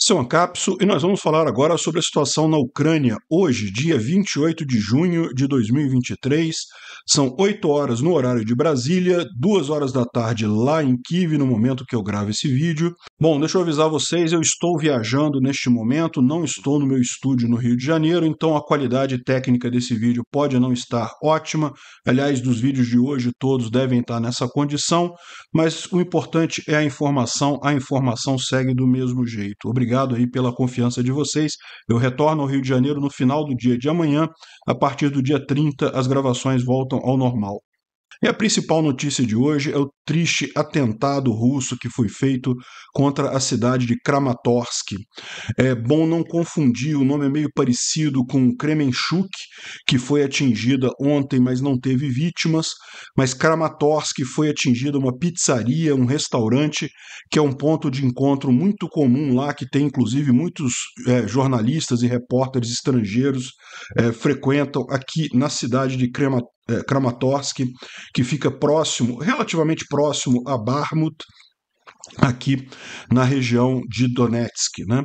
Esse é o Ancapso e nós vamos falar agora sobre a situação na Ucrânia. Hoje, dia 28 de junho de 2023, são 8 horas no horário de Brasília, 2 horas da tarde lá em Kiev, no momento que eu gravo esse vídeo. Bom, deixa eu avisar vocês, eu estou viajando neste momento, não estou no meu estúdio no Rio de Janeiro, então a qualidade técnica desse vídeo pode não estar ótima. Aliás, dos vídeos de hoje todos devem estar nessa condição, mas o importante é a informação, a informação segue do mesmo jeito. Obrigado aí pela confiança de vocês. Eu retorno ao Rio de Janeiro no final do dia de amanhã. A partir do dia 30, as gravações voltam ao normal. E a principal notícia de hoje é o triste atentado russo que foi feito contra a cidade de Kramatorsk. É bom não confundir, o nome é meio parecido com Kremenchuk, que foi atingida ontem, mas não teve vítimas, mas Kramatorsk foi atingida uma pizzaria, um restaurante, que é um ponto de encontro muito comum lá, que tem inclusive muitos é, jornalistas e repórteres estrangeiros é, frequentam aqui na cidade de é, Kramatorsk, que fica próximo, relativamente próximo a Barmut, aqui na região de Donetsk. Né?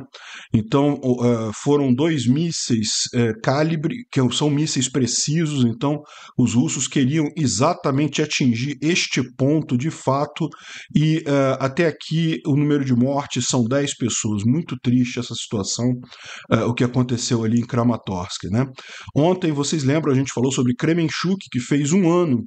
Então, uh, foram dois mísseis uh, calibre, que são mísseis precisos, então os russos queriam exatamente atingir este ponto de fato, e uh, até aqui o número de mortes são 10 pessoas. Muito triste essa situação, o que aconteceu ali em Kramatorsk. Né? Ontem, vocês lembram, a gente falou sobre Kremenchuk, que fez um ano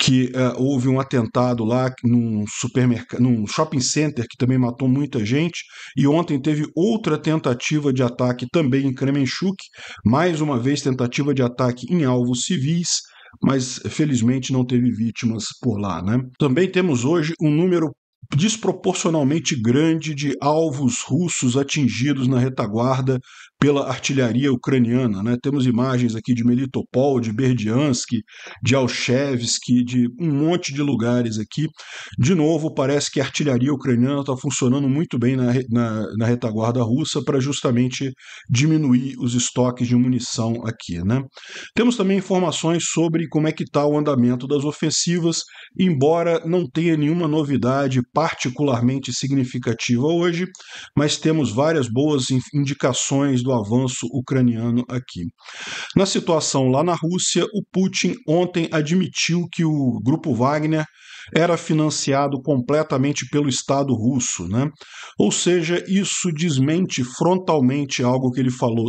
que uh, houve um atentado lá num supermercado, num shopping center que também matou muita gente, e ontem teve outra tentativa de ataque também em Kremenchuk, mais uma vez tentativa de ataque em alvos civis, mas felizmente não teve vítimas por lá, né? Também temos hoje um número desproporcionalmente grande de alvos russos atingidos na retaguarda pela artilharia ucraniana. Né? Temos imagens aqui de Melitopol, de Berdiansk, de Alchevsk, de um monte de lugares aqui. De novo, parece que a artilharia ucraniana está funcionando muito bem na, na, na retaguarda russa para justamente diminuir os estoques de munição aqui. Né? Temos também informações sobre como é que está o andamento das ofensivas, embora não tenha nenhuma novidade particularmente significativa hoje, mas temos várias boas indicações do do avanço ucraniano aqui. Na situação lá na Rússia, o Putin ontem admitiu que o grupo Wagner era financiado completamente pelo Estado russo, né? Ou seja, isso desmente frontalmente algo que ele falou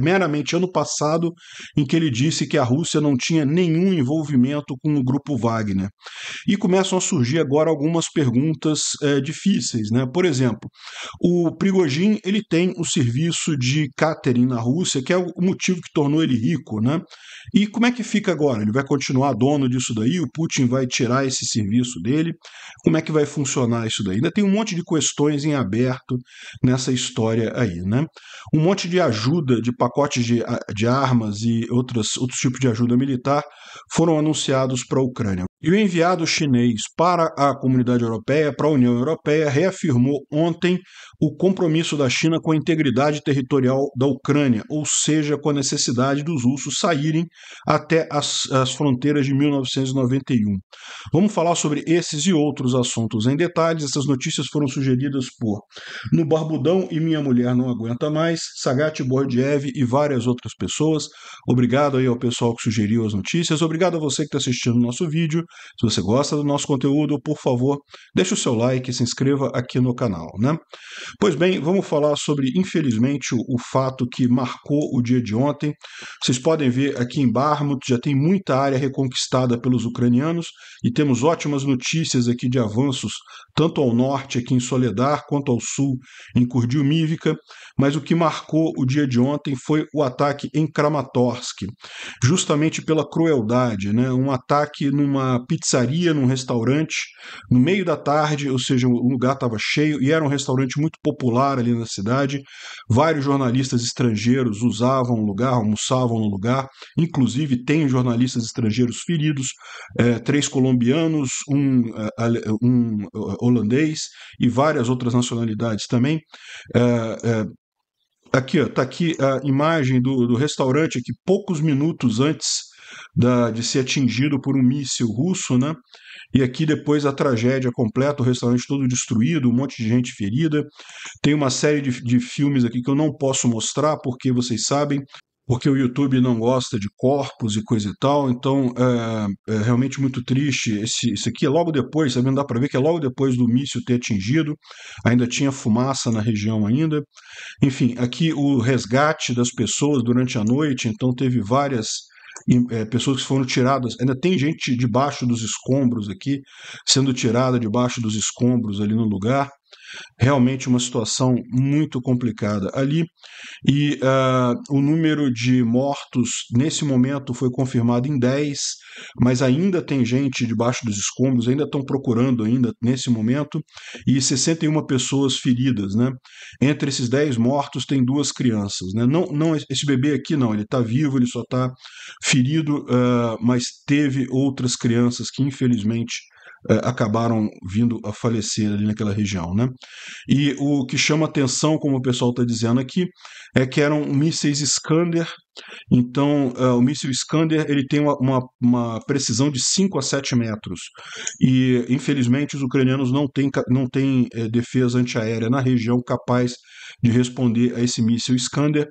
meramente ano passado, em que ele disse que a Rússia não tinha nenhum envolvimento com o grupo Wagner. E começam a surgir agora algumas perguntas é, difíceis, né? Por exemplo, o Prigogine ele tem o serviço de catering na Rússia, que é o motivo que tornou ele rico, né? E como é que fica agora? Ele vai continuar dono disso daí? O Putin vai tirar esse serviço dele? Como é que vai funcionar isso daí? Ainda tem um monte de questões em aberto nessa história aí, né? Um monte de ajuda, de pacotes de, de armas e outros, outros tipos de ajuda militar foram anunciados para a Ucrânia. E o enviado chinês para a comunidade europeia, para a União Europeia, reafirmou ontem o compromisso da China com a integridade territorial da Ucrânia, ou seja, com a necessidade dos russos saírem até as, as fronteiras de 1991. Vamos falar sobre esses e outros assuntos em detalhes. Essas notícias foram sugeridas por No Barbudão e Minha Mulher Não Aguenta Mais, Sagat Bordiev e várias outras pessoas. Obrigado aí ao pessoal que sugeriu as notícias. Obrigado a você que está assistindo o nosso vídeo. Se você gosta do nosso conteúdo, por favor, deixe o seu like e se inscreva aqui no canal, né? Pois bem, vamos falar sobre, infelizmente, o, o fato que marcou o dia de ontem. Vocês podem ver aqui em Barmut, já tem muita área reconquistada pelos ucranianos e temos ótimas notícias aqui de avanços, tanto ao norte, aqui em Soledar, quanto ao sul, em Kurdiumivka. Mas o que marcou o dia de ontem foi o ataque em Kramatorsk, justamente pela crueldade, né? Um ataque numa pizzaria, num restaurante, no meio da tarde, ou seja, o lugar estava cheio e era um restaurante muito popular ali na cidade. Vários jornalistas estrangeiros usavam o lugar, almoçavam no lugar, inclusive tem jornalistas estrangeiros feridos, é, três colombianos, um, é, um holandês e várias outras nacionalidades também. É, aqui está aqui a imagem do, do restaurante aqui poucos minutos antes da, de ser atingido por um míssil russo, né? E aqui depois a tragédia completa, o restaurante todo destruído, um monte de gente ferida. Tem uma série de, de filmes aqui que eu não posso mostrar, porque vocês sabem, porque o YouTube não gosta de corpos e coisa e tal, então é, é realmente muito triste. Esse, esse aqui é logo depois, sabendo dá para ver que é logo depois do míssil ter atingido, ainda tinha fumaça na região ainda. Enfim, aqui o resgate das pessoas durante a noite, então teve várias é, pessoas que foram tiradas. Ainda tem gente debaixo dos escombros aqui, sendo tirada debaixo dos escombros ali no lugar realmente uma situação muito complicada ali. E uh, o número de mortos nesse momento foi confirmado em 10, mas ainda tem gente debaixo dos escombros, ainda estão procurando ainda nesse momento, e 61 pessoas feridas. Né? Entre esses 10 mortos tem duas crianças. Né? Não, não Esse bebê aqui não, ele está vivo, ele só está ferido, uh, mas teve outras crianças que infelizmente acabaram vindo a falecer ali naquela região. Né? E o que chama atenção, como o pessoal está dizendo aqui, é que eram mísseis Iskander. Então, uh, o míssil Iskander ele tem uma, uma, uma, precisão de 5 a 7 metros. E, infelizmente, os ucranianos não têm, não têm é, defesa antiaérea na região capaz de responder a esse míssil Iskander.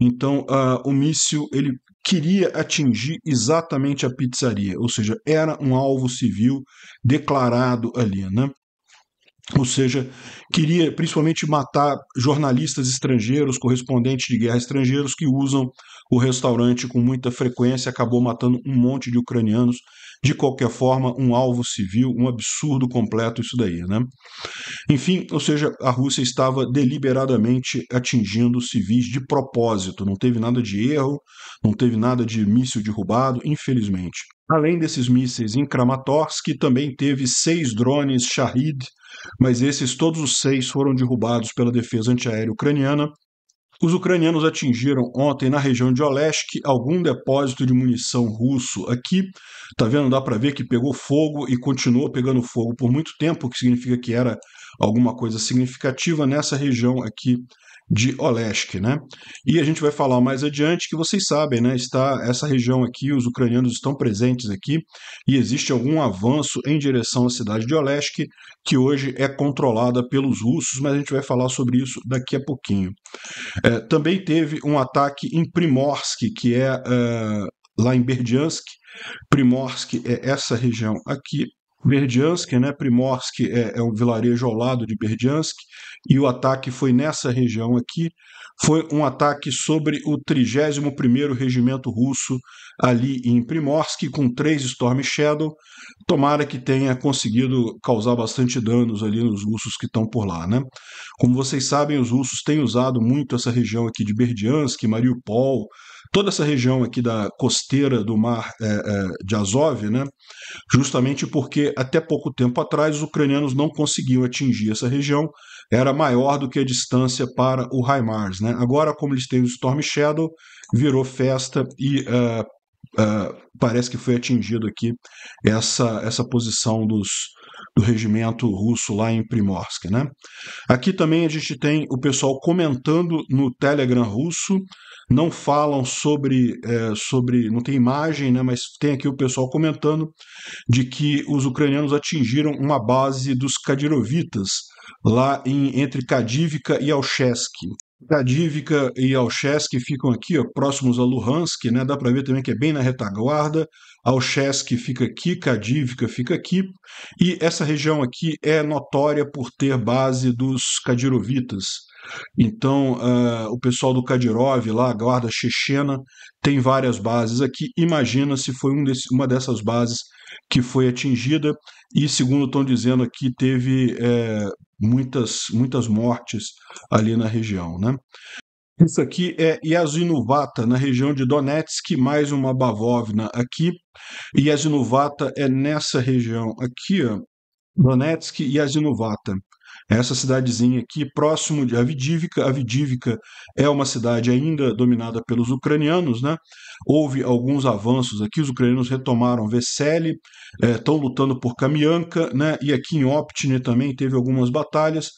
Então, uh, o míssil ele queria atingir exatamente a pizzaria, ou seja, era um alvo civil declarado ali, né? Ou seja, queria principalmente matar jornalistas estrangeiros, correspondentes de guerra estrangeiros que usam o restaurante com muita frequência, acabou matando um monte de ucranianos. De qualquer forma, um alvo civil, um absurdo completo isso daí, né? Enfim, ou seja, a Rússia estava deliberadamente atingindo civis de propósito, não teve nada de erro, não teve nada de míssil derrubado, infelizmente. Além desses mísseis em Kramatorsk, também teve seis drones Shahid, mas esses todos os seis foram derrubados pela defesa antiaérea ucraniana. Os ucranianos atingiram ontem na região de Olesk algum depósito de munição russo aqui. Tá vendo? Dá para ver que pegou fogo e continuou pegando fogo por muito tempo, o que significa que era alguma coisa significativa nessa região aqui de Olesk, né? E a gente vai falar mais adiante que vocês sabem, né? Está essa região aqui, os ucranianos estão presentes aqui e existe algum avanço em direção à cidade de Olesk que hoje é controlada pelos russos, mas a gente vai falar sobre isso daqui a pouquinho. É, também teve um ataque em Primorsk, que é, é lá em Berdiansk. Primorsk é essa região aqui, Berdiansk, né? Primorsk é, é, um vilarejo ao lado de Berdiansk, e o ataque foi nessa região aqui. Foi um ataque sobre o 31º Regimento Russo ali em Primorsk, com três Storm Shadow. Tomara que tenha conseguido causar bastante danos ali nos russos que estão por lá, né? Como vocês sabem, os russos têm usado muito essa região aqui de Berdiansk, Mariupol, toda essa região aqui da costeira do mar é, é, de Azov, né? justamente porque até pouco tempo atrás os ucranianos não conseguiam atingir essa região, era maior do que a distância para o HIMARS. Né? Agora, como eles têm o Storm Shadow, virou festa e uh, uh, parece que foi atingido aqui essa, essa posição dos, do regimento russo lá em Primorsk. Né? Aqui também a gente tem o pessoal comentando no Telegram russo não falam sobre, é, sobre não tem imagem, né, mas tem aqui o pessoal comentando de que os ucranianos atingiram uma base dos Kadirovitas lá em, entre Kadivka e Alchesk. Kadivka e Alchesk ficam aqui, ó, próximos a Luhansk, né? Dá para ver também que é bem na retaguarda. Alchesk fica aqui, Kadivka fica aqui. E essa região aqui é notória por ter base dos Kadirovitas. Então, uh, o pessoal do Kadyrov, lá, a guarda chechena, tem várias bases aqui. Imagina se foi um desse, uma dessas bases que foi atingida, e segundo estão dizendo aqui, teve é, muitas, muitas mortes ali na região. Né? Isso aqui é Yazinuvata, na região de Donetsk, mais uma Bavovna aqui. Yazinuvata é nessa região aqui, ó, Donetsk e Yazinuvata. Essa cidadezinha aqui, próximo de Avdivka. Avdivka é uma cidade ainda dominada pelos ucranianos, né? Houve alguns avanços aqui, os ucranianos retomaram Vesely, estão é, lutando por Kamianka, né? E aqui em Optine também teve algumas batalhas.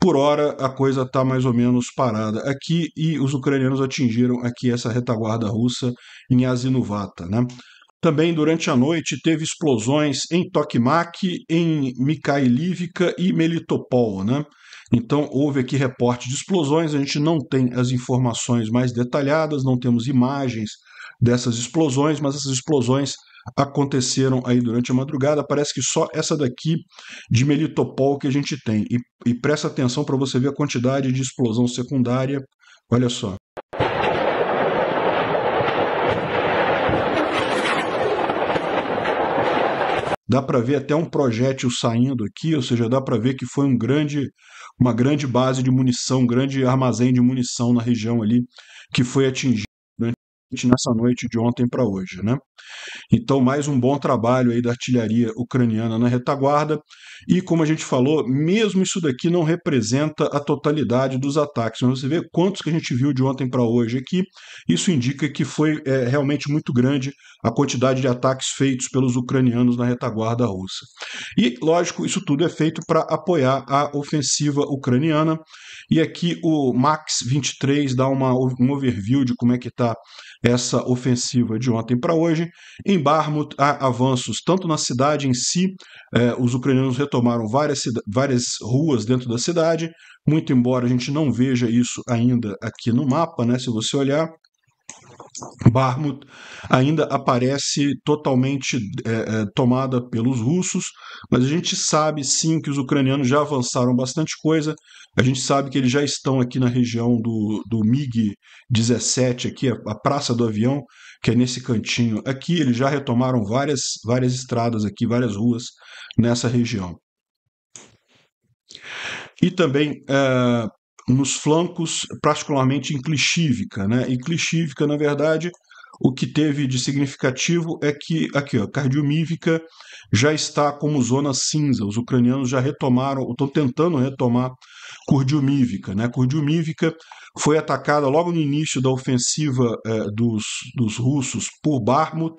Por hora a coisa está mais ou menos parada aqui e os ucranianos atingiram aqui essa retaguarda russa em Azinuvata, né? Também durante a noite teve explosões em Tokmak, em Mikhailivka e Melitopol, né? Então houve aqui reporte de explosões, a gente não tem as informações mais detalhadas, não temos imagens dessas explosões, mas essas explosões aconteceram aí durante a madrugada. Parece que só essa daqui de Melitopol que a gente tem. E, e presta atenção para você ver a quantidade de explosão secundária. Olha só. Dá para ver até um projétil saindo aqui, ou seja, dá para ver que foi um grande, uma grande base de munição, um grande armazém de munição na região ali que foi atingido nessa noite de ontem para hoje, né? Então, mais um bom trabalho aí da artilharia ucraniana na retaguarda. E como a gente falou, mesmo isso daqui não representa a totalidade dos ataques. Você vê quantos que a gente viu de ontem para hoje aqui. Isso indica que foi é, realmente muito grande a quantidade de ataques feitos pelos ucranianos na retaguarda russa. E, lógico, isso tudo é feito para apoiar a ofensiva ucraniana. E aqui o Max 23 dá uma, um overview de como é que está essa ofensiva de ontem para hoje. Em Barmut há avanços tanto na cidade em si, eh, os ucranianos retomaram várias, várias ruas dentro da cidade, muito embora a gente não veja isso ainda aqui no mapa, né? Se você olhar, Barmut ainda aparece totalmente é, é, tomada pelos russos, mas a gente sabe sim que os ucranianos já avançaram bastante coisa. A gente sabe que eles já estão aqui na região do, do MiG-17, aqui, a, a Praça do Avião, que é nesse cantinho aqui. Eles já retomaram várias, várias estradas aqui, várias ruas nessa região. E também é, nos flancos, particularmente em Klishivka. Né? E Klishivka, na verdade, o que teve de significativo é que aqui, ó, Kardiumivka já está como zona cinza. Os ucranianos já retomaram, estão tentando retomar Kurdiumivka. Né? Kurdiumivka foi atacada logo no início da ofensiva eh, dos, dos russos por Barmut.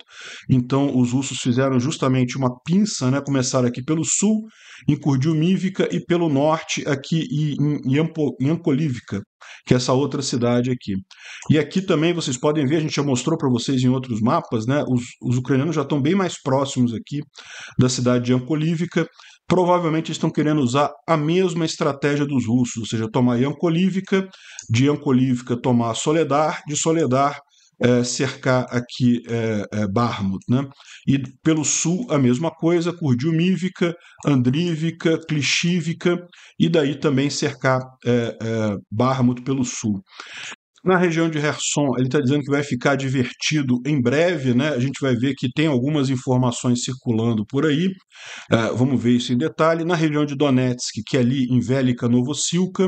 Então, os russos fizeram justamente uma pinça, né? começaram aqui pelo sul, em Kurdiumivka, e pelo norte, aqui em, em que é essa outra cidade aqui. E aqui também vocês podem ver, a gente já mostrou para vocês em outros mapas, né? os, os ucranianos já estão bem mais próximos aqui da cidade de Ankolivka provavelmente estão querendo usar a mesma estratégia dos russos, ou seja, tomar Yankolivka, de Yankolivka tomar Soledar, de Soledar é, cercar aqui é, é, Barmut. Né? E pelo sul a mesma coisa, Kurdiumivka, Andrivka, Klishivka, e daí também cercar é, é, Barmut pelo sul. Na região de Kherson, ele está dizendo que vai ficar divertido em breve, né? A gente vai ver que tem algumas informações circulando por aí. Uh, vamos ver isso em detalhe. Na região de Donetsk, que é ali em Velika Novosilka,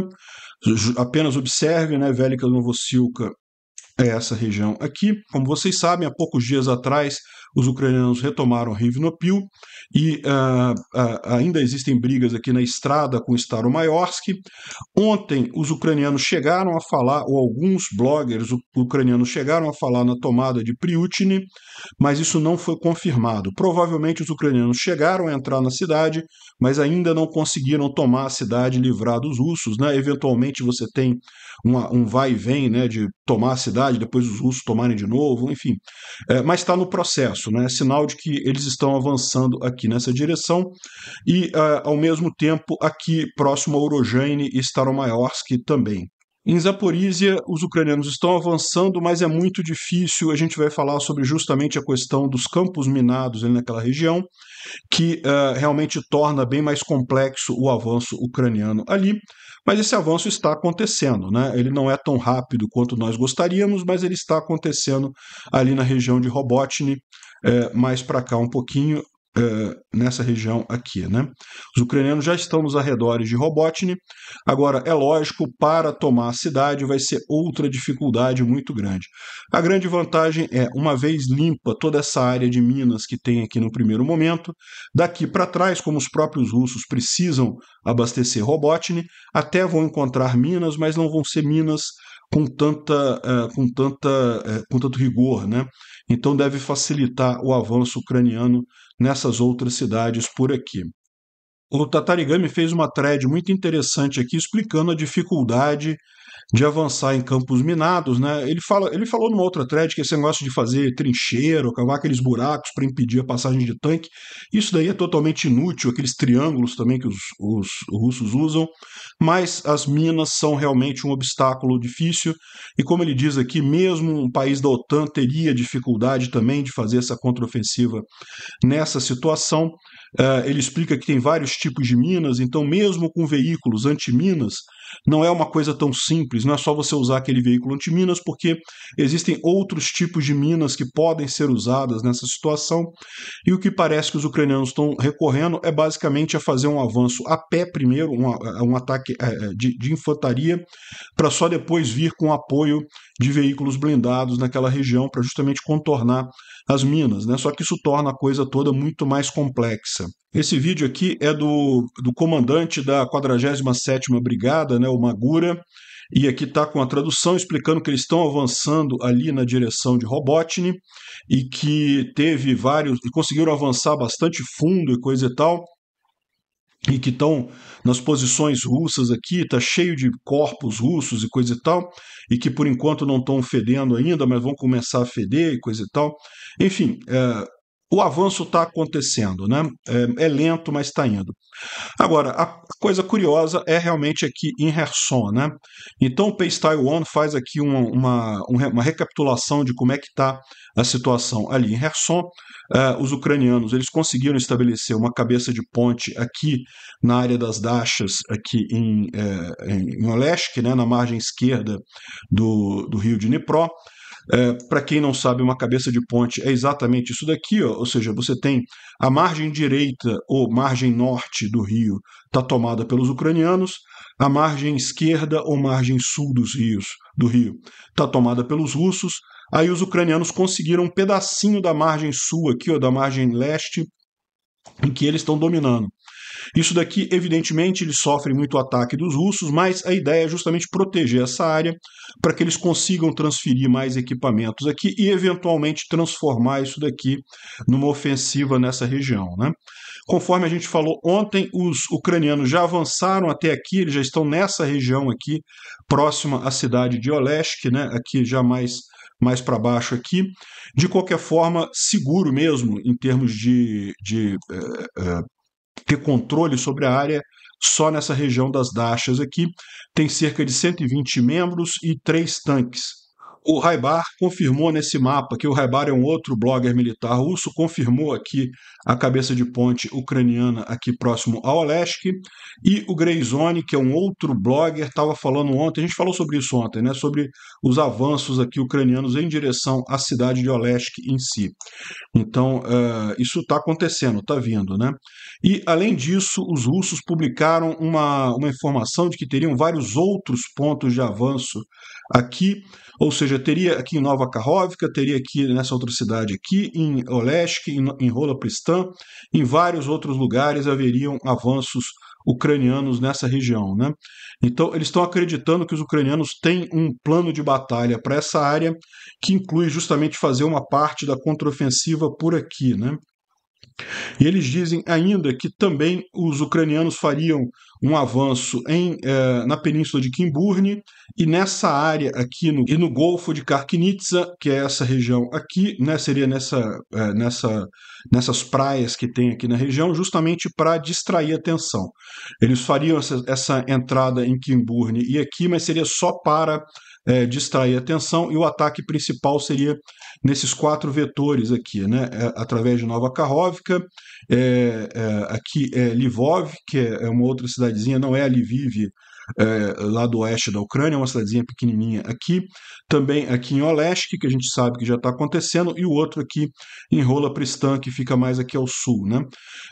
apenas observe, né? Velika Novosilka é essa região aqui. Como vocês sabem, há poucos dias atrás os ucranianos retomaram Rivnopil e uh, uh, ainda existem brigas aqui na estrada com Staromayorsk. Ontem os ucranianos chegaram a falar, ou alguns bloggers ucranianos chegaram a falar na tomada de Priutini, mas isso não foi confirmado. Provavelmente os ucranianos chegaram a entrar na cidade, mas ainda não conseguiram tomar a cidade e livrar dos russos. Né? Eventualmente você tem uma, um vai e vem né, de tomar a cidade, depois os russos tomarem de novo, enfim. É, mas está no processo, né? sinal de que eles estão avançando aqui nessa direção. E, uh, ao mesmo tempo, aqui próximo a Urojane e Staromayorsk também. Em Zaporizhia, os ucranianos estão avançando, mas é muito difícil. A gente vai falar sobre justamente a questão dos campos minados ali naquela região, que uh, realmente torna bem mais complexo o avanço ucraniano ali. Mas esse avanço está acontecendo, né? Ele não é tão rápido quanto nós gostaríamos, mas ele está acontecendo ali na região de Robotny, é, mais para cá um pouquinho, é, nessa região aqui. Né? Os ucranianos já estão nos arredores de Robotny. Agora, é lógico, para tomar a cidade vai ser outra dificuldade muito grande. A grande vantagem é, uma vez limpa toda essa área de minas que tem aqui no primeiro momento, daqui para trás, como os próprios russos precisam abastecer Robotny, até vão encontrar minas, mas não vão ser minas com tanta, uh, com tanta, uh, com tanto rigor, né? Então deve facilitar o avanço ucraniano nessas outras cidades por aqui. O Tatarigami fez uma thread muito interessante aqui explicando a dificuldade de avançar em campos minados, né? Ele, fala, ele falou numa outra thread que esse negócio de fazer trincheira, cavar aqueles buracos para impedir a passagem de tanque, isso daí é totalmente inútil, aqueles triângulos também que os, os russos usam, mas as minas são realmente um obstáculo difícil, e como ele diz aqui, mesmo um país da OTAN teria dificuldade também de fazer essa contraofensiva nessa situação. Uh, ele explica que tem vários tipos de minas, então, mesmo com veículos anti-minas, não é uma coisa tão simples, não é só você usar aquele veículo anti-minas, porque existem outros tipos de minas que podem ser usadas nessa situação, e o que parece que os ucranianos estão recorrendo é basicamente a fazer um avanço a pé primeiro, um, um ataque é, é, de, de infantaria, para só depois vir com apoio de veículos blindados naquela região para justamente contornar as minas, né? Só que isso torna a coisa toda muito mais complexa. Esse vídeo aqui é do, do comandante da 47ª Brigada, né, o Magura, e aqui está com a tradução explicando que eles estão avançando ali na direção de Robotny e que teve vários e conseguiram avançar bastante fundo e coisa e tal e que estão nas posições russas aqui, está cheio de corpos russos e coisa e tal, e que por enquanto não estão fedendo ainda, mas vão começar a feder e coisa e tal. Enfim, é, o avanço está acontecendo, né? É, é, lento, mas está indo. Agora, a coisa curiosa é realmente aqui em Kherson, né? Então o Pace Taiwan faz aqui uma, uma, uma recapitulação de como é que está a situação ali em Kherson. Uh, os ucranianos eles conseguiram estabelecer uma cabeça de ponte aqui na área das Dachas, aqui em, uh, em Olesk, né, na margem esquerda do, do rio de Dnipro. É, Para quem não sabe, uma cabeça de ponte é exatamente isso daqui, ó, ou seja, você tem a margem direita ou margem norte do rio está tomada pelos ucranianos, a margem esquerda ou margem sul dos rios do rio está tomada pelos russos. Aí os ucranianos conseguiram um pedacinho da margem sul aqui, ó, da margem leste, em que eles estão dominando. Isso daqui, evidentemente, eles sofrem muito ataque dos russos, mas a ideia é justamente proteger essa área para que eles consigam transferir mais equipamentos aqui e, eventualmente, transformar isso daqui numa ofensiva nessa região. Né? Conforme a gente falou ontem, os ucranianos já avançaram até aqui, eles já estão nessa região aqui, próxima à cidade de Olesk, né? aqui já mais mais para baixo aqui. De qualquer forma, seguro mesmo em termos de, de é, é, ter controle sobre a área só nessa região das Dachas aqui. Tem cerca de 120 membros e três tanques. O Raibar confirmou nesse mapa que o Raibar é um outro blogger militar russo, confirmou aqui a cabeça de ponte ucraniana aqui próximo a Olesk, e o Greyzone, que é um outro blogger, estava falando ontem, a gente falou sobre isso ontem, né, sobre os avanços aqui ucranianos em direção à cidade de Olesk em si. Então, uh, isso está acontecendo, está vindo, né? E, além disso, os russos publicaram uma, uma informação de que teriam vários outros pontos de avanço aqui, ou seja, teria aqui em Nova Karhovka, teria aqui nessa outra cidade aqui, em Olesk, em, em Rola Pristan, em vários outros lugares haveriam avanços ucranianos nessa região. Né? Então, eles estão acreditando que os ucranianos têm um plano de batalha para essa área, que inclui justamente fazer uma parte da contraofensiva por aqui. Né? E eles dizem ainda que também os ucranianos fariam um avanço em, eh, na península de Kimburne e nessa área aqui no, e no Golfo de Karknitsa, que é essa região aqui, né, seria nessa, eh, nessa, nessas praias que tem aqui na região, justamente para distrair a atenção. Eles fariam essa, essa entrada em Kimburne e aqui, mas seria só para é, distrair a atenção, e o ataque principal seria nesses quatro vetores aqui, né? É, através de Nova Karhovka, é, é, aqui é Lvov, que é, é uma outra cidadezinha, não é a Lviv, é, lá do oeste da Ucrânia, é uma cidadezinha pequenininha aqui, também aqui em Olesk, que a gente sabe que já está acontecendo, e o outro aqui em Rola Pristan, que fica mais aqui ao sul. Né?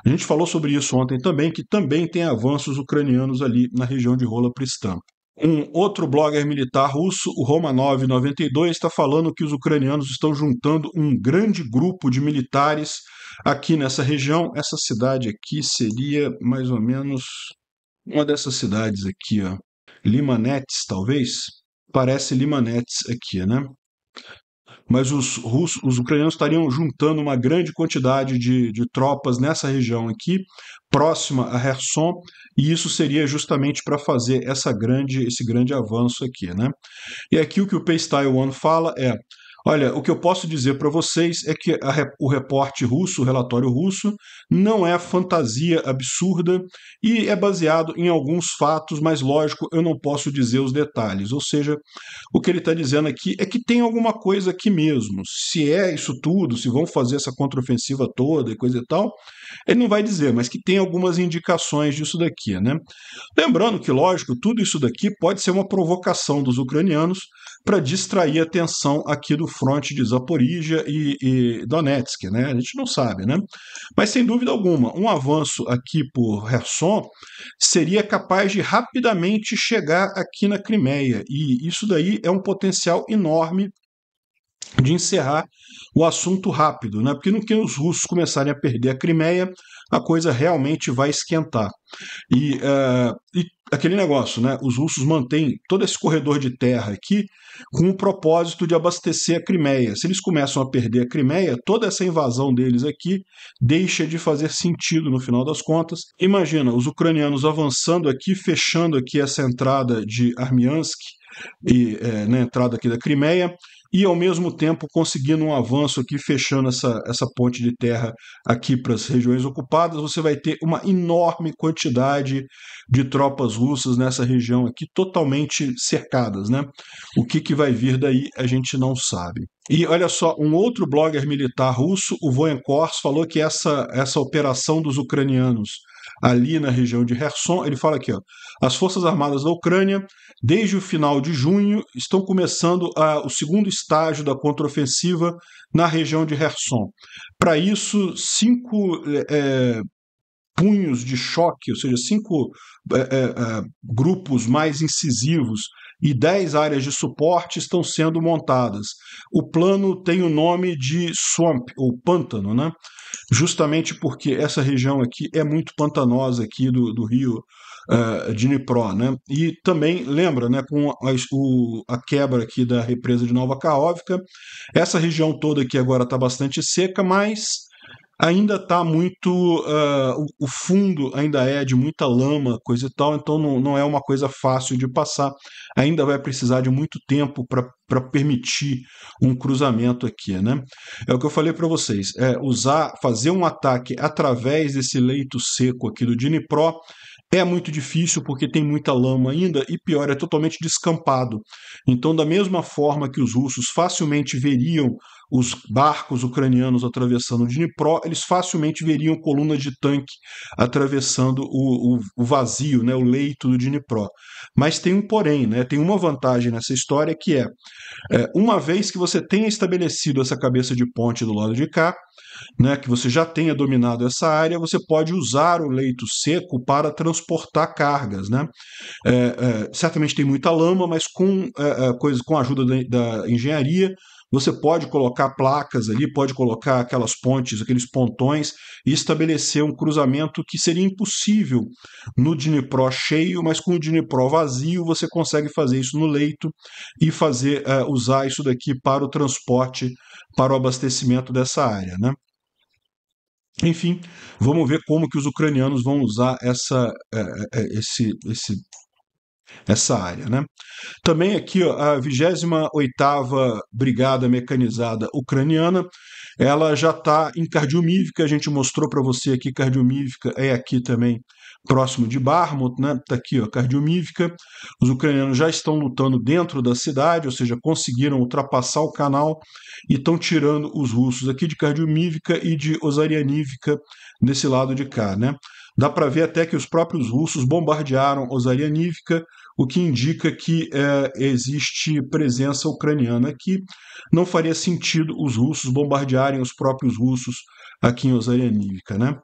A gente falou sobre isso ontem também, que também tem avanços ucranianos ali na região de Rola Pristan. Um outro blogger militar russo, o Romanov92, está falando que os ucranianos estão juntando um grande grupo de militares aqui nessa região. Essa cidade aqui seria mais ou menos uma dessas cidades aqui, ó. Limanetes, talvez? Parece Limanetes aqui, né? Mas os russos, os ucranianos estariam juntando uma grande quantidade de, de tropas nessa região aqui, próxima a Kherson, e isso seria justamente para fazer essa grande, esse grande avanço aqui, né? E aqui o que o Paystyle One fala é Olha, o que eu posso dizer para vocês é que a, o reporte russo, o relatório russo, não é fantasia absurda e é baseado em alguns fatos, mas lógico, eu não posso dizer os detalhes. Ou seja, o que ele está dizendo aqui é que tem alguma coisa aqui mesmo. Se é isso tudo, se vão fazer essa contraofensiva toda e coisa e tal, ele não vai dizer, mas que tem algumas indicações disso daqui, né? Lembrando que, lógico, tudo isso daqui pode ser uma provocação dos ucranianos para distrair a atenção aqui do fronte de Zaporizhia e, e, Donetsk, né? A gente não sabe, né? Mas sem dúvida alguma, um avanço aqui por Kherson seria capaz de rapidamente chegar aqui na Crimeia, e isso daí é um potencial enorme de encerrar o assunto rápido, né? porque no que os russos começarem a perder a Crimeia, a coisa realmente vai esquentar. E, uh, e, aquele negócio, né? os russos mantêm todo esse corredor de terra aqui com o propósito de abastecer a Crimeia. Se eles começam a perder a Crimeia, toda essa invasão deles aqui deixa de fazer sentido no final das contas. Imagina os ucranianos avançando aqui, fechando aqui essa entrada de Armiansk e é, na entrada aqui da Crimeia e ao mesmo tempo conseguindo um avanço aqui, fechando essa, essa ponte de terra aqui para as regiões ocupadas, você vai ter uma enorme quantidade de tropas russas nessa região aqui, totalmente cercadas. Né? O que, que vai vir daí a gente não sabe. E olha só, um outro blogger militar russo, o Voenkors, falou que essa, essa operação dos ucranianos ali na região de Kherson, ele fala aqui, ó, as Forças Armadas da Ucrânia, desde o final de junho, estão começando a, o segundo estágio da contraofensiva na região de Kherson. Para isso, cinco é, punhos de choque, ou seja, cinco é, é, grupos mais incisivos e 10 áreas de suporte estão sendo montadas. O plano tem o nome de swamp, ou pântano, né? Justamente porque essa região aqui é muito pantanosa aqui do, do rio uh, Dnipro, né? E também lembra, né, com a, o, a quebra aqui da represa de Nova Kahovka, essa região toda aqui agora está bastante seca, mas ainda está muito. Uh, o, fundo ainda é de muita lama, coisa e tal, então não, não é uma coisa fácil de passar. Ainda vai precisar de muito tempo para permitir um cruzamento aqui, né? É o que eu falei para vocês. É usar, fazer um ataque através desse leito seco aqui do Dnipro é muito difícil porque tem muita lama ainda e pior, é totalmente descampado. Então, da mesma forma que os russos facilmente veriam os barcos ucranianos atravessando o Dnipro, eles facilmente veriam colunas de tanque atravessando o, o, o, vazio, né, o leito do Dnipro. Mas tem um porém, né, tem uma vantagem nessa história que é, é uma vez que você tenha estabelecido essa cabeça de ponte do lado de cá, né, que você já tenha dominado essa área, você pode usar o leito seco para transportar cargas. Né? É, é, certamente tem muita lama, mas com, é, é coisa, com a ajuda da, da engenharia, você pode colocar placas ali, pode colocar aquelas pontes, aqueles pontões e estabelecer um cruzamento que seria impossível no Dnipro cheio, mas com o Dnipro vazio você consegue fazer isso no leito e fazer uh, usar isso daqui para o transporte, para o abastecimento dessa área, né? Enfim, vamos ver como que os ucranianos vão usar essa, uh, esse, esse essa área. Né? Também aqui ó, a 28ª Brigada Mecanizada Ucraniana, ela já está em Cardiomívica, a gente mostrou para você aqui, Cardiomívica é aqui também próximo de Barmut, né? Tá aqui, ó, Cardiomívica. Os ucranianos já estão lutando dentro da cidade, ou seja, conseguiram ultrapassar o canal e estão tirando os russos aqui de Cardiomívica e de Osarianívica desse lado de cá, né? Dá para ver até que os próprios russos bombardearam Osarianívica, o que indica que é, existe presença ucraniana aqui. Não faria sentido os russos bombardearem os próprios russos aqui em Osarianívica, né?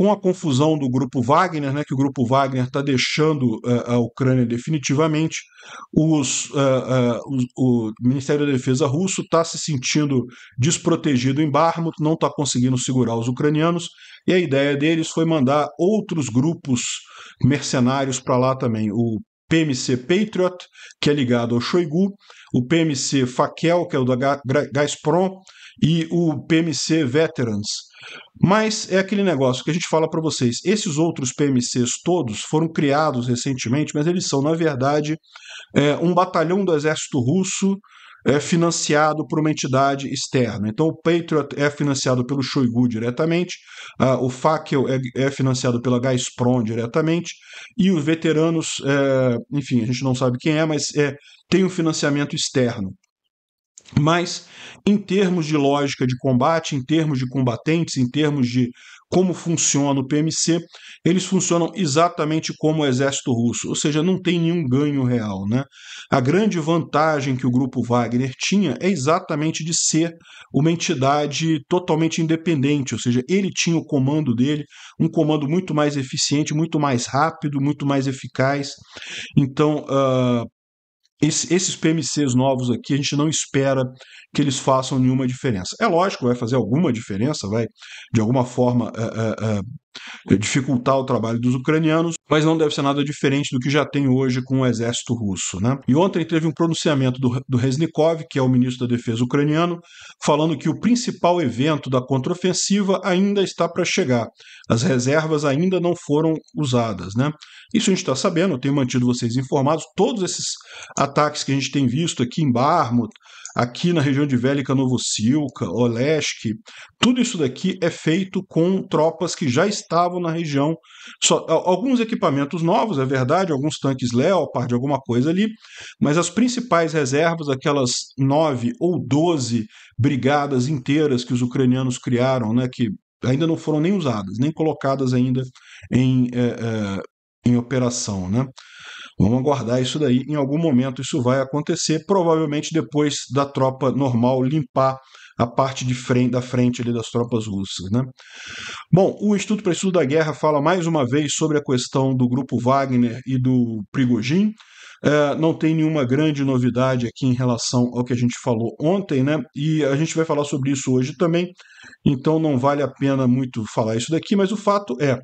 Com a confusão do grupo Wagner, né, que o grupo Wagner está deixando uh, a Ucrânia definitivamente, os, uh, uh, o Ministério da Defesa russo está se sentindo desprotegido em Barmut, não está conseguindo segurar os ucranianos, e a ideia deles foi mandar outros grupos mercenários para lá também. O PMC Patriot, que é ligado ao Shoigu, o PMC Fakel, que é o da Gazprom, e o PMC Veterans. Mas é aquele negócio que a gente fala para vocês. Esses outros PMCs todos foram criados recentemente, mas eles são, na verdade, é, um batalhão do exército russo é financiado por uma entidade externa. Então, o Patriot é financiado pelo Shoigu diretamente, o Fackel é, é, financiado pela Gazprom diretamente, e os veteranos, é, enfim, a gente não sabe quem é, mas é, tem um financiamento externo. Mas, em termos de lógica de combate, em termos de combatentes, em termos de como funciona o PMC, eles funcionam exatamente como o exército russo, ou seja, não tem nenhum ganho real. Né? A grande vantagem que o grupo Wagner tinha é exatamente de ser uma entidade totalmente independente, ou seja, ele tinha o comando dele, um comando muito mais eficiente, muito mais rápido, muito mais eficaz. Então, uh, esse, esses PMCs novos aqui, a gente não espera que eles façam nenhuma diferença. É lógico, vai fazer alguma diferença, vai de alguma forma é, é, dificultar o trabalho dos ucranianos, mas não deve ser nada diferente do que já tem hoje com o exército russo. Né? E ontem teve um pronunciamento do, do Reznikov, que é o ministro da Defesa ucraniano, falando que o principal evento da contraofensiva ainda está para chegar. As reservas ainda não foram usadas. Né? Isso a gente está sabendo, eu tenho mantido vocês informados. Todos esses ataques que a gente tem visto aqui em Barmut, aqui na região de Vélica Novosilka, Olesk, tudo isso daqui é feito com tropas que já estavam na região. Só, alguns equipamentos novos, é verdade, alguns tanques Leopard, alguma coisa ali, mas as principais reservas, aquelas nove ou doze brigadas inteiras que os ucranianos criaram, né, que ainda não foram nem usadas, nem colocadas ainda em, é, é, em operação. Né? Vamos aguardar isso daí. Em algum momento isso vai acontecer, provavelmente depois da tropa normal limpar a parte de frente, da frente ali das tropas russas. Né? Bom, o Instituto para Estudo da Guerra fala mais uma vez sobre a questão do grupo Wagner e do Prigogine. É, não tem nenhuma grande novidade aqui em relação ao que a gente falou ontem, né? E a gente vai falar sobre isso hoje também, então não vale a pena muito falar isso daqui, mas o fato é: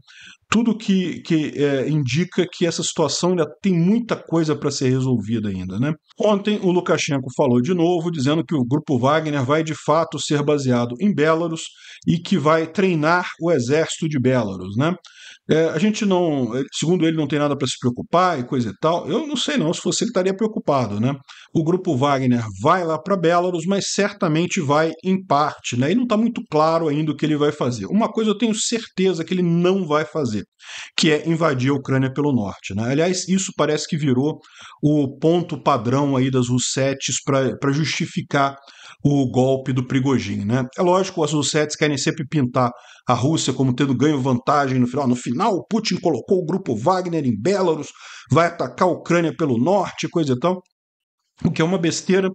tudo que, que é, indica que essa situação ainda tem muita coisa para ser resolvida ainda. Né? Ontem o Lukashenko falou de novo, dizendo que o grupo Wagner vai de fato ser baseado em Belarus e que vai treinar o exército de Belarus. Né? É, a gente não, segundo ele, não tem nada para se preocupar e coisa e tal. Eu não sei não, se fosse ele estaria preocupado, né? O grupo Wagner vai lá para Belarus, mas certamente vai em parte, né? E não está muito claro ainda o que ele vai fazer. Uma coisa eu tenho certeza que ele não vai fazer, que é invadir a Ucrânia pelo norte, né? Aliás, isso parece que virou o ponto padrão aí das Russetes para justificar o golpe do Prigogine. Né? É lógico, os russetes querem sempre pintar a Rússia como tendo ganho vantagem no final. No final, Putin colocou o grupo Wagner em Belarus, vai atacar a Ucrânia pelo norte, coisa e tal. O que é uma besteira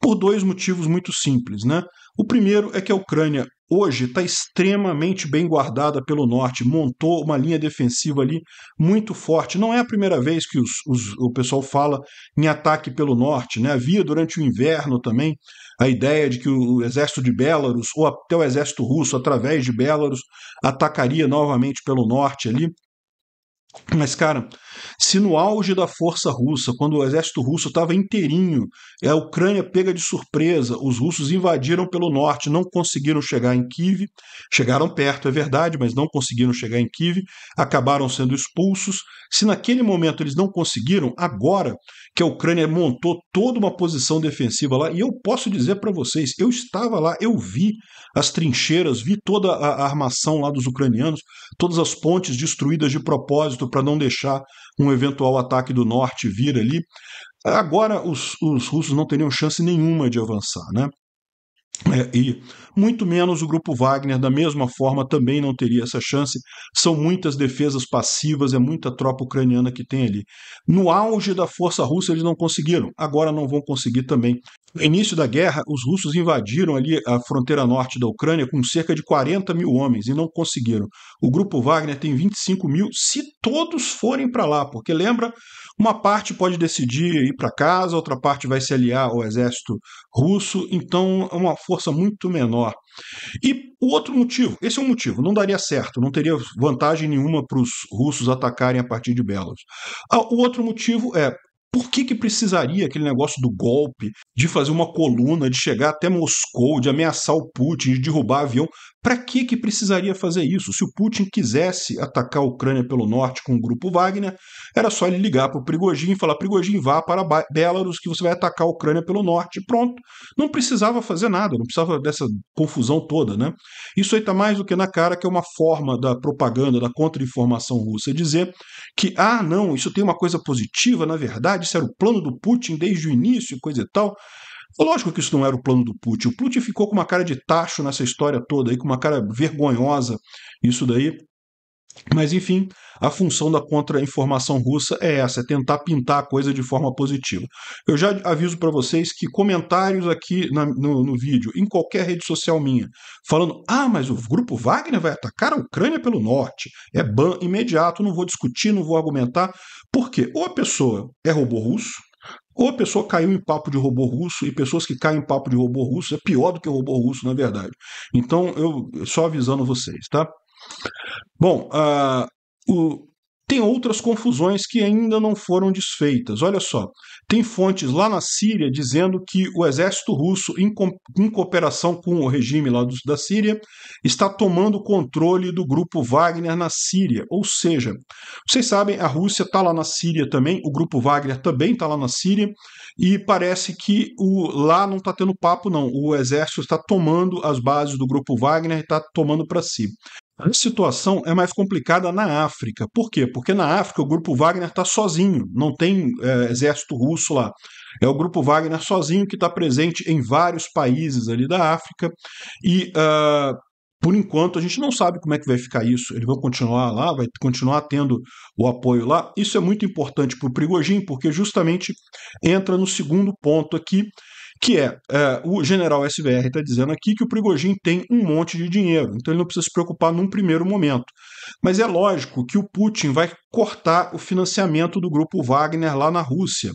por dois motivos muito simples. Né? O primeiro é que a Ucrânia hoje está extremamente bem guardada pelo norte, montou uma linha defensiva ali muito forte. Não é a primeira vez que os, os, o pessoal fala em ataque pelo norte. Né? Havia durante o inverno também a ideia de que o exército de Belarus, ou até o exército russo, através de Belarus, atacaria novamente pelo norte ali. Mas, cara, se no auge da força russa, quando o exército russo estava inteirinho, a Ucrânia pega de surpresa, os russos invadiram pelo norte, não conseguiram chegar em Kiev, chegaram perto, é verdade, mas não conseguiram chegar em Kiev, acabaram sendo expulsos. Se naquele momento eles não conseguiram, agora que a Ucrânia montou toda uma posição defensiva lá, e eu posso dizer para vocês, eu estava lá, eu vi as trincheiras, vi toda a armação lá dos ucranianos, todas as pontes destruídas de propósito para não deixar um eventual ataque do norte vir ali. Agora os, os russos não teriam chance nenhuma de avançar, né? É, e muito menos o grupo Wagner, da mesma forma, também não teria essa chance. São muitas defesas passivas, é muita tropa ucraniana que tem ali. No auge da força russa, eles não conseguiram, agora não vão conseguir também. No início da guerra, os russos invadiram ali a fronteira norte da Ucrânia com cerca de 40 mil homens e não conseguiram. O grupo Wagner tem 25 mil, se todos forem para lá, porque lembra, uma parte pode decidir ir para casa, outra parte vai se aliar ao exército russo, então é uma força muito menor. E o outro motivo, esse é um motivo, não daria certo, não teria vantagem nenhuma para os russos atacarem a partir de Belarus. Ah, o outro motivo é por que, que precisaria aquele negócio do golpe, de fazer uma coluna, de chegar até Moscou, de ameaçar o Putin, de derrubar avião? Para que, que precisaria fazer isso? Se o Putin quisesse atacar a Ucrânia pelo norte com o grupo Wagner, era só ele ligar para o e falar: Prigogine, vá para Belarus que você vai atacar a Ucrânia pelo norte. Pronto. Não precisava fazer nada, não precisava dessa confusão toda. Né? Isso aí está mais do que na cara que é uma forma da propaganda, da contra-informação russa, dizer que, ah, não, isso tem uma coisa positiva, na verdade, isso era o plano do Putin desde o início coisa e tal. Lógico que isso não era o plano do Putin. O Putin ficou com uma cara de tacho nessa história toda, aí, com uma cara vergonhosa, isso daí. Mas, enfim, a função da contra-informação russa é essa, é tentar pintar a coisa de forma positiva. Eu já aviso para vocês que comentários aqui na, no, no, vídeo, em qualquer rede social minha, falando, ah, mas o grupo Wagner vai atacar a Ucrânia pelo norte, é ban imediato, não vou discutir, não vou argumentar, porque ou a pessoa é robô russo, ou a pessoa caiu em papo de robô russo, e pessoas que caem em papo de robô russo é pior do que robô russo, na verdade. Então, eu só avisando vocês, tá? Bom, uh, o, tem outras confusões que ainda não foram desfeitas. Olha só, tem fontes lá na Síria dizendo que o exército russo, em, co em cooperação com o regime lá do, da Síria, está tomando o controle do grupo Wagner na Síria. Ou seja, vocês sabem, a Rússia está lá na Síria também, o grupo Wagner também está lá na Síria, e parece que o, lá não está tendo papo, não. O exército está tomando as bases do grupo Wagner e está tomando para si. A situação é mais complicada na África. Por quê? Porque na África o grupo Wagner está sozinho, não tem é, exército russo lá. É o grupo Wagner sozinho que está presente em vários países ali da África e uh, por enquanto a gente não sabe como é que vai ficar isso. Eles vão continuar lá, vai continuar tendo o apoio lá. Isso é muito importante para o Prigogine, porque justamente entra no segundo ponto aqui, que é, é o general SVR está dizendo aqui que o Prigogine tem um monte de dinheiro, então ele não precisa se preocupar num primeiro momento. Mas é lógico que o Putin vai cortar o financiamento do grupo Wagner lá na Rússia.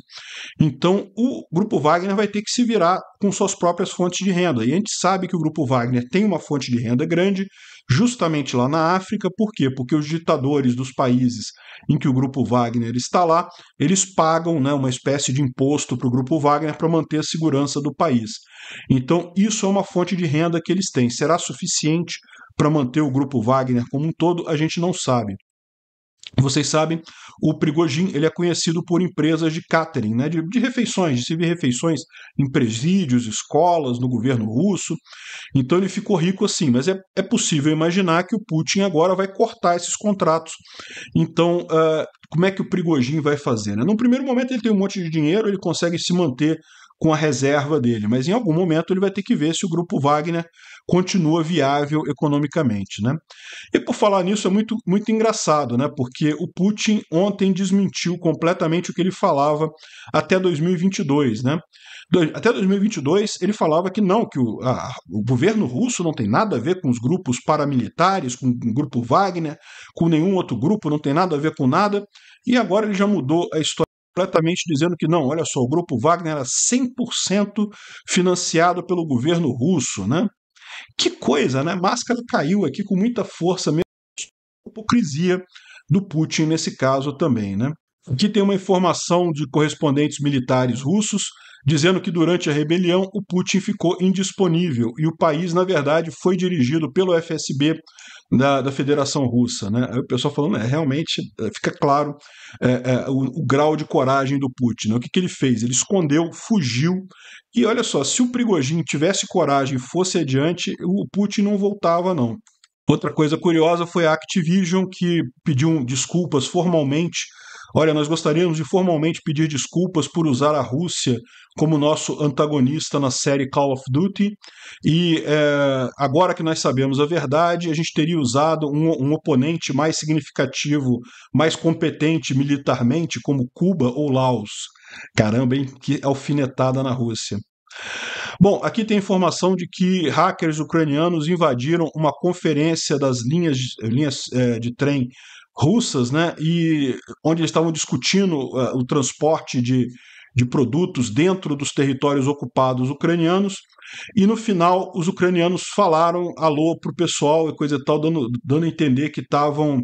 Então o grupo Wagner vai ter que se virar com suas próprias fontes de renda. E a gente sabe que o grupo Wagner tem uma fonte de renda grande, justamente lá na África. Por quê? Porque os ditadores dos países em que o grupo Wagner está lá, eles pagam né, uma espécie de imposto para o grupo Wagner para manter a segurança do país. Então, isso é uma fonte de renda que eles têm. Será suficiente para manter o grupo Wagner como um todo? A gente não sabe. Vocês sabem, o Prigogine ele é conhecido por empresas de catering, né, de, de refeições, de servir refeições em presídios, escolas, no governo russo. Então ele ficou rico assim, mas é, é possível imaginar que o Putin agora vai cortar esses contratos. Então, uh, como é que o Prigogine vai fazer? Né? No primeiro momento ele tem um monte de dinheiro, ele consegue se manter com a reserva dele, mas em algum momento ele vai ter que ver se o grupo Wagner continua viável economicamente, né? E por falar nisso é muito muito engraçado, né? Porque o Putin ontem desmentiu completamente o que ele falava até 2022, né? Até 2022 ele falava que não, que o, a, o governo russo não tem nada a ver com os grupos paramilitares, com o grupo Wagner, com nenhum outro grupo, não tem nada a ver com nada. E agora ele já mudou a história completamente dizendo que não, olha só, o grupo Wagner era 100% financiado pelo governo russo, né? Que coisa, né? Máscara caiu aqui com muita força, mesmo hipocrisia do Putin nesse caso também, né? Aqui tem uma informação de correspondentes militares russos dizendo que durante a rebelião o Putin ficou indisponível e o país, na verdade, foi dirigido pelo FSB da, da Federação Russa. Né? Aí o pessoal falando, é, realmente é, fica claro é, é, o, o, grau de coragem do Putin. Né? O que, que ele fez? Ele escondeu, fugiu. E olha só, se o Prigogine tivesse coragem e fosse adiante, o Putin não voltava, não. Outra coisa curiosa foi a Activision, que pediu desculpas formalmente Olha, nós gostaríamos de formalmente pedir desculpas por usar a Rússia como nosso antagonista na série Call of Duty. E é, agora que nós sabemos a verdade, a gente teria usado um, um oponente mais significativo, mais competente militarmente, como Cuba ou Laos. Caramba, hein? Que alfinetada na Rússia. Bom, aqui tem informação de que hackers ucranianos invadiram uma conferência das linhas, linhas é, de trem russas, né? E onde eles estavam discutindo uh, o transporte de, de produtos dentro dos territórios ocupados ucranianos. E no final, os ucranianos falaram alô para o pessoal e coisa e tal, dando, dando a entender que estavam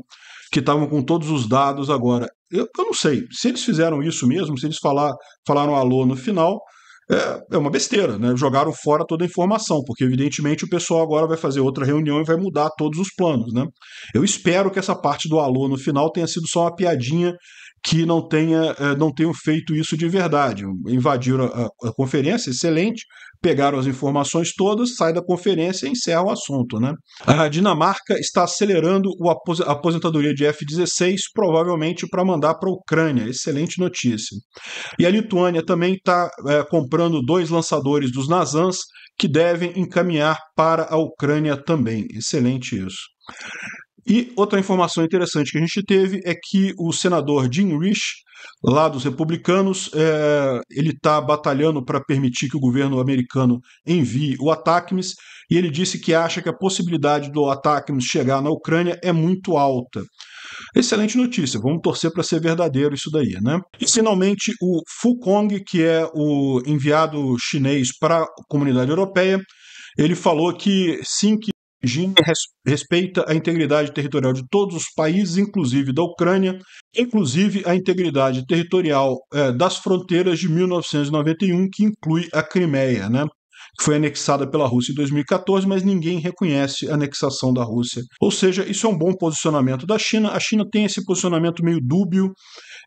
que estavam com todos os dados agora. Eu, eu, não sei se eles fizeram isso mesmo, se eles falar, falaram alô no final, é, é uma besteira, né? Jogaram fora toda a informação, porque evidentemente o pessoal agora vai fazer outra reunião e vai mudar todos os planos, né? Eu espero que essa parte do alô no final tenha sido só uma piadinha que não tenha é, não tenham feito isso de verdade. Invadiram a, a, conferência, excelente, pegaram as informações todas, sai da conferência e encerra o assunto. Né? A Dinamarca está acelerando a aposentadoria de F-16, provavelmente para mandar para a Ucrânia. Excelente notícia. E a Lituânia também está é, comprando dois lançadores dos Nazans que devem encaminhar para a Ucrânia também. Excelente isso. E outra informação interessante que a gente teve é que o senador Jim Risch, lá dos republicanos, é, ele está batalhando para permitir que o governo americano envie o ATACMS, e ele disse que acha que a possibilidade do ATACMS chegar na Ucrânia é muito alta. Excelente notícia, vamos torcer para ser verdadeiro isso daí, né? E finalmente o Fu Kong, que é o enviado chinês para a comunidade europeia, ele falou que sim, que Beijing respeita a integridade territorial de todos os países, inclusive da Ucrânia, inclusive a integridade territorial é, das fronteiras de 1991, que inclui a Crimeia, né? que foi anexada pela Rússia em 2014, mas ninguém reconhece a anexação da Rússia. Ou seja, isso é um bom posicionamento da China. A China tem esse posicionamento meio dúbio.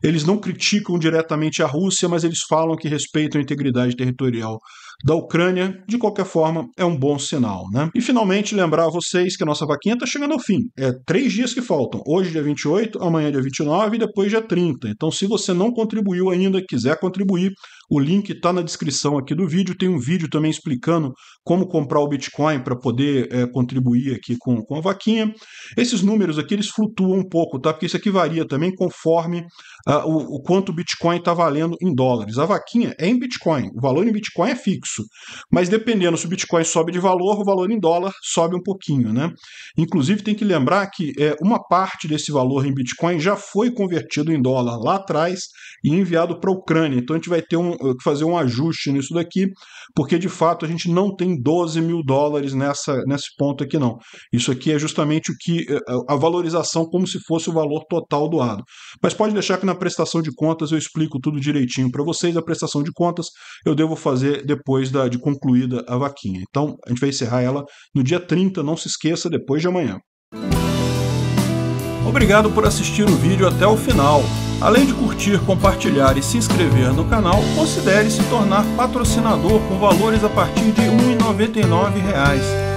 Eles não criticam diretamente a Rússia, mas eles falam que respeitam a integridade territorial da Ucrânia, de qualquer forma, é um bom sinal. Né? E finalmente, lembrar a vocês que a nossa vaquinha está chegando ao fim. É três dias que faltam. Hoje, dia 28, amanhã, dia 29 e depois, dia 30. Então, se você não contribuiu ainda, quiser contribuir, o link está na descrição aqui do vídeo. Tem um vídeo também explicando como comprar o Bitcoin para poder é, contribuir aqui com, com a vaquinha. Esses números aqui eles flutuam um pouco, tá? Porque isso aqui varia também conforme uh, o, o, quanto o Bitcoin está valendo em dólares. A vaquinha é em Bitcoin, o valor em Bitcoin é fixo. Mas dependendo se o Bitcoin sobe de valor, o valor em dólar sobe um pouquinho, né? Inclusive tem que lembrar que é, uma parte desse valor em Bitcoin já foi convertido em dólar lá atrás e enviado para a Ucrânia. Então a gente vai ter um, que fazer um ajuste nisso daqui, porque de fato a gente não tem 12 mil dólares nessa, nesse ponto aqui, não. Isso aqui é justamente o que é, a valorização como se fosse o valor total doado. Mas pode deixar que na prestação de contas eu explico tudo direitinho para vocês. A prestação de contas eu devo fazer depois da, de concluída a vaquinha. Então a gente vai encerrar ela no dia 30, não se esqueça, depois de amanhã. Obrigado por assistir o vídeo até o final. Além de curtir, compartilhar e se inscrever no canal, considere se tornar patrocinador com valores a partir de R$ 1,99.